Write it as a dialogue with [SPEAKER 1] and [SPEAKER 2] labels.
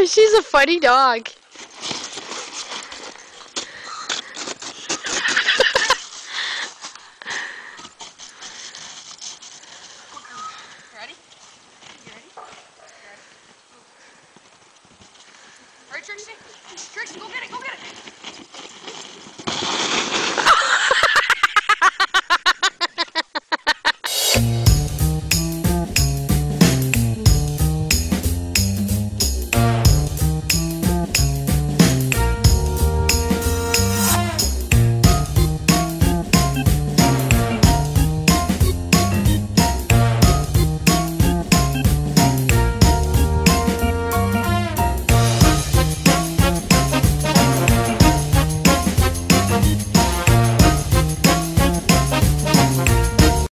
[SPEAKER 1] she's a funny dog.
[SPEAKER 2] Tricks, go get it, go